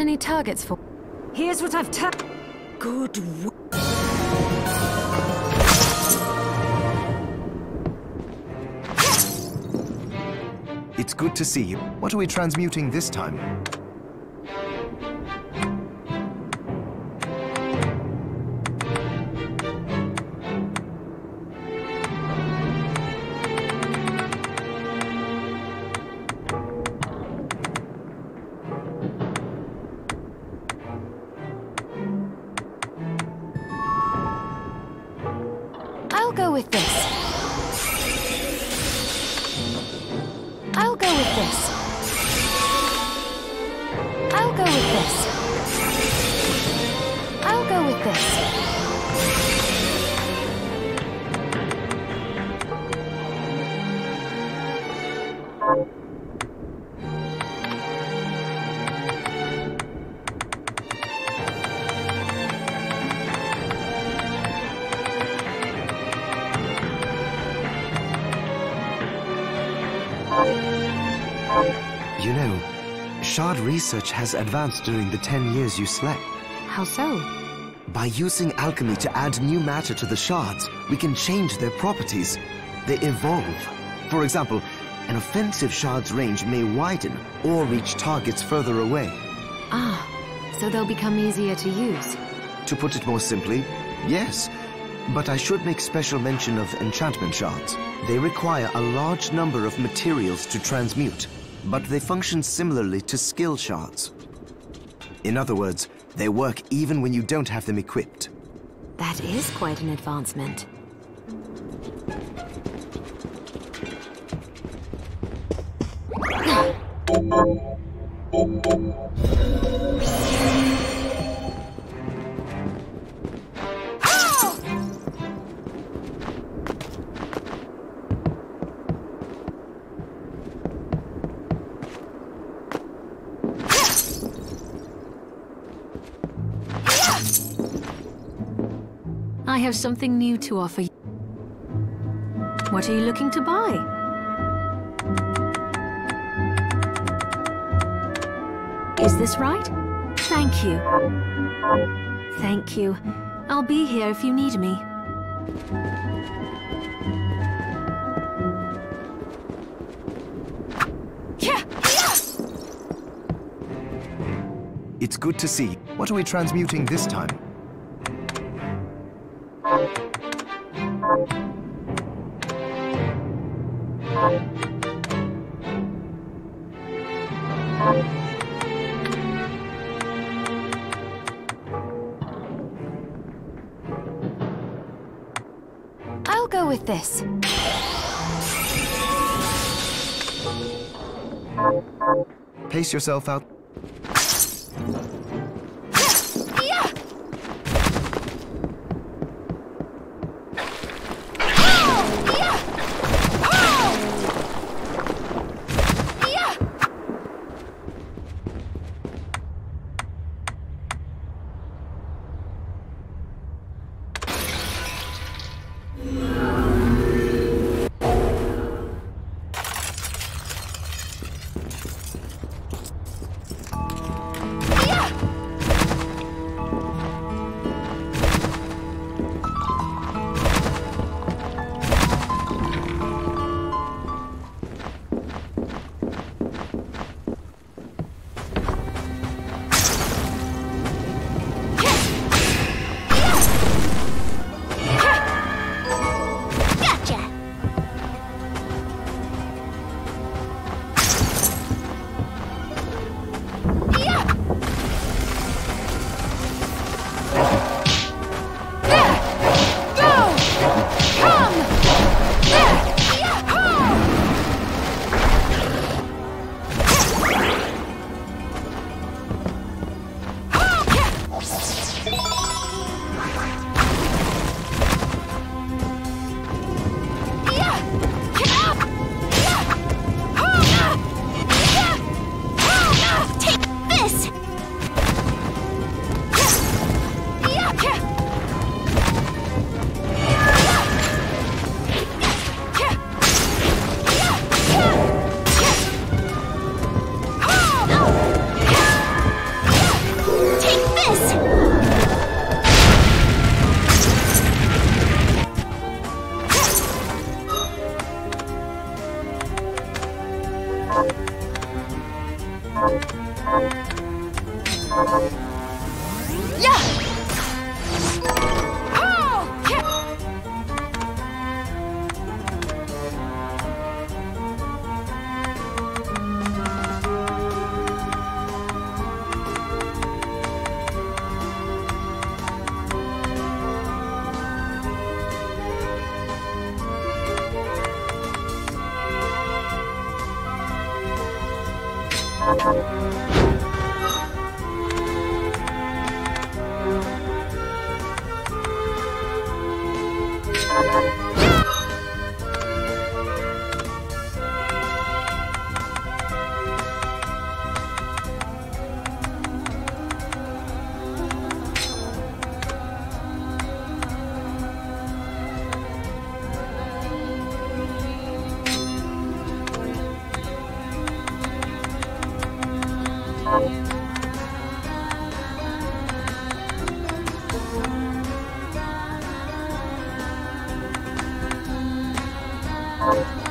got any targets for... Here's what I've ta- Good wo- It's good to see you. What are we transmuting this time? Shard research has advanced during the 10 years you slept. How so? By using alchemy to add new matter to the shards, we can change their properties. They evolve. For example, an offensive shard's range may widen or reach targets further away. Ah, so they'll become easier to use. To put it more simply, yes. But I should make special mention of enchantment shards. They require a large number of materials to transmute, but they function similarly to skill shards. In other words, they work even when you don't have them equipped. That is quite an advancement. Something new to offer you. What are you looking to buy? Is this right? Thank you. Thank you. I'll be here if you need me. It's good to see. What are we transmuting this time? Yourself out. 了。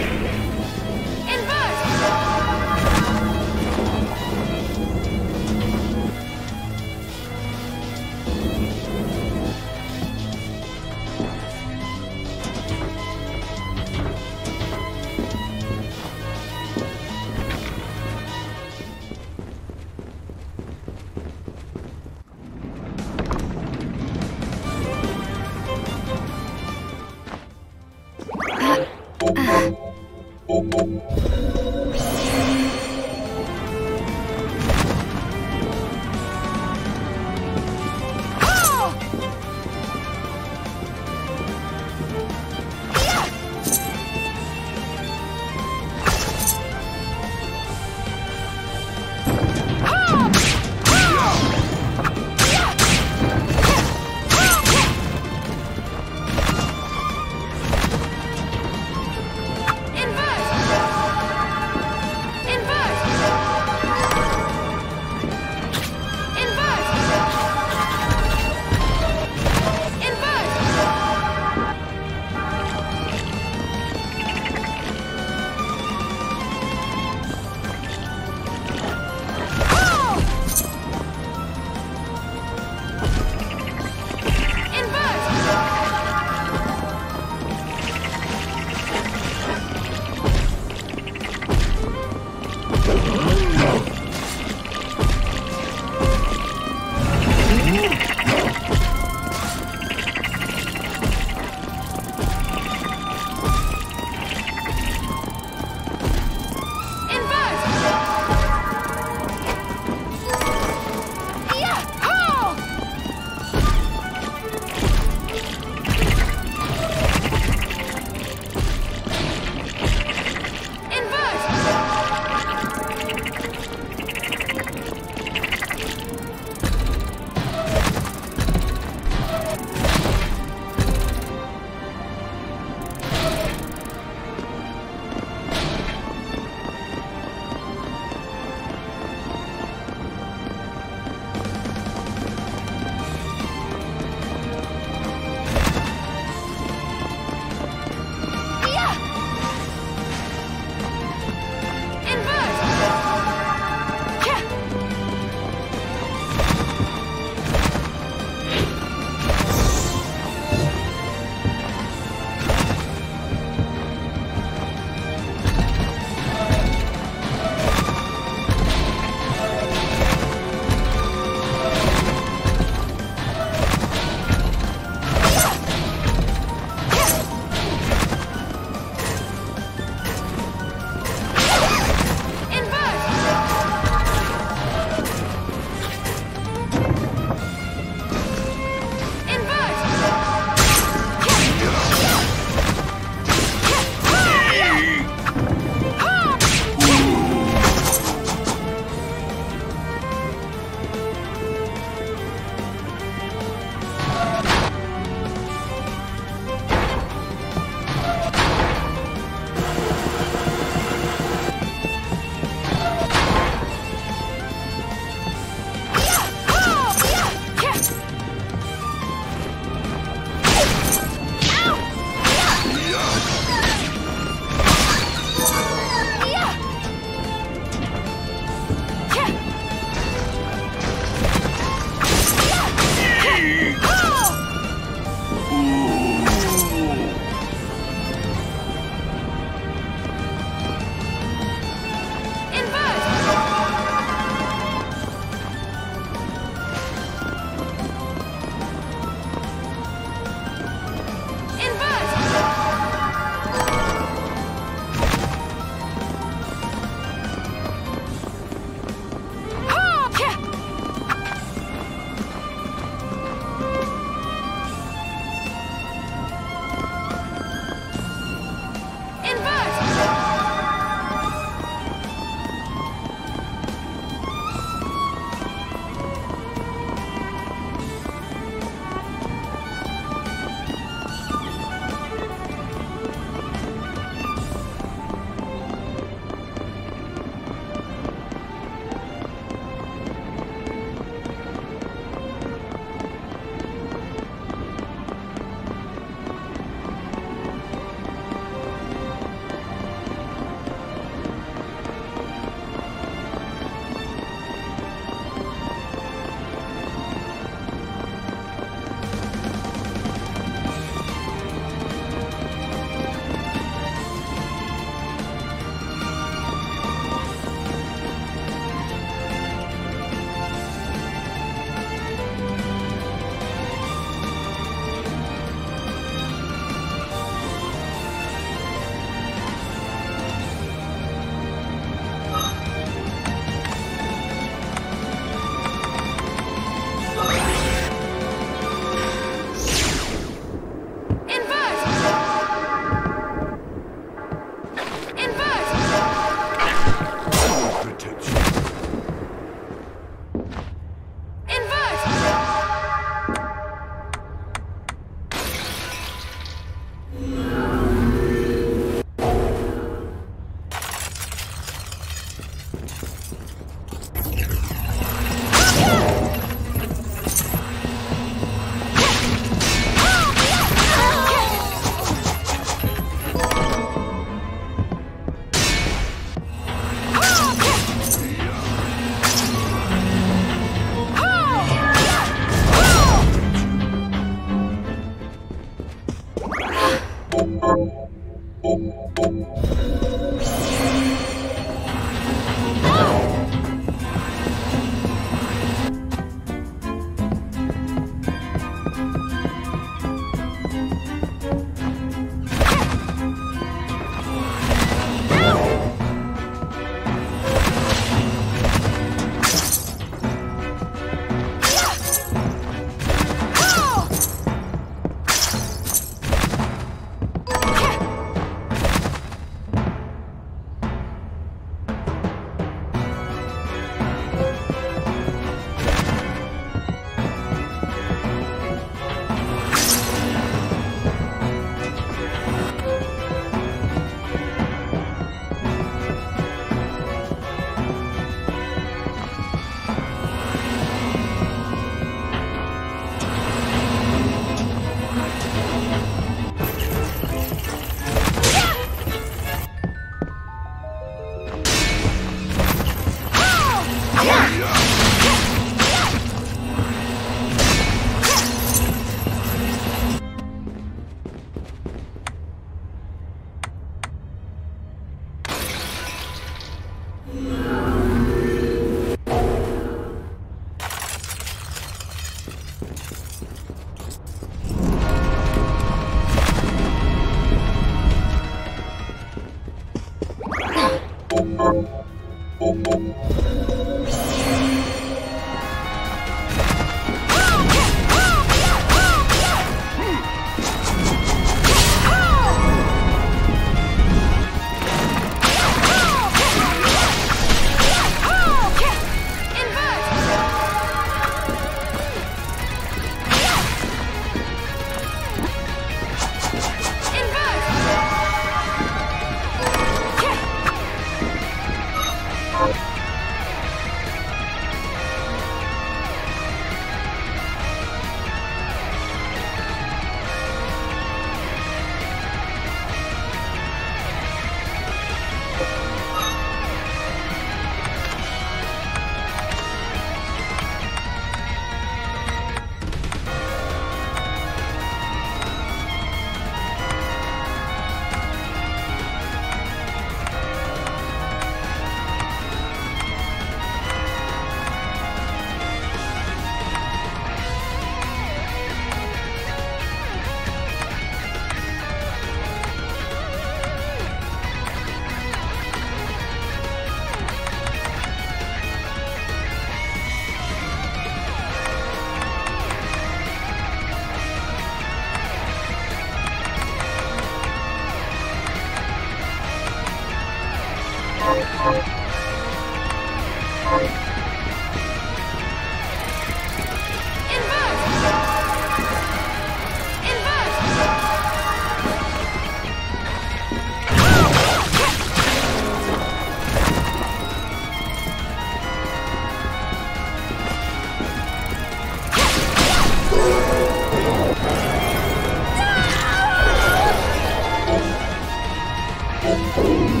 you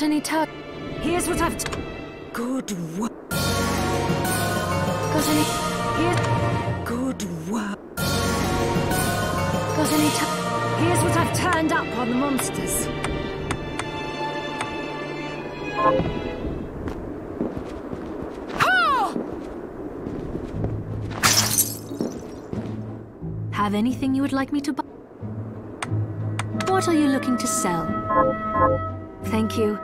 Got any tug? Here's what I've... T Good work. Got any? Here... Good work. Got any tug? Here's what I've turned up on the monsters. Have anything you would like me to buy? What are you looking to sell? Thank you.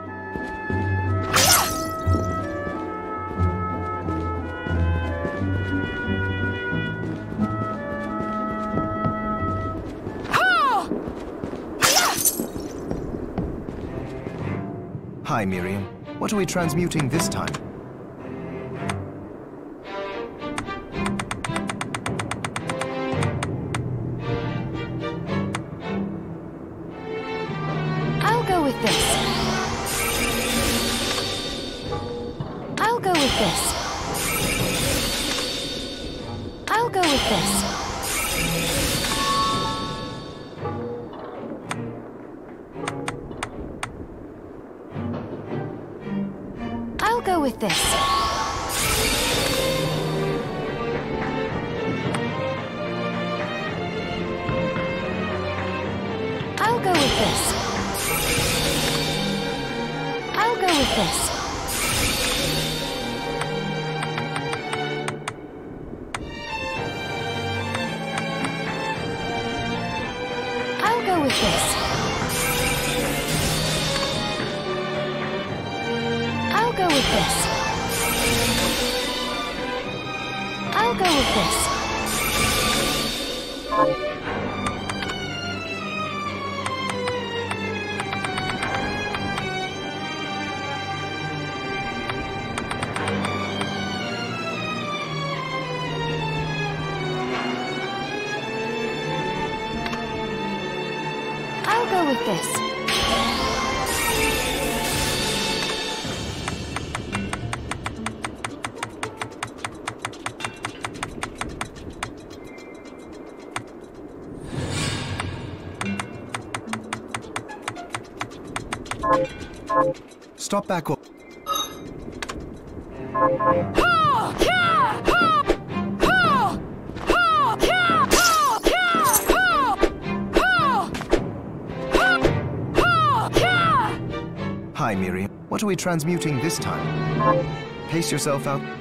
Hi, Miriam. What are we transmuting this time? I'll go with this. I'll go with this. I'll go with this. Stop back up. Hi, Miriam. What are we transmuting this time? Pace yourself out.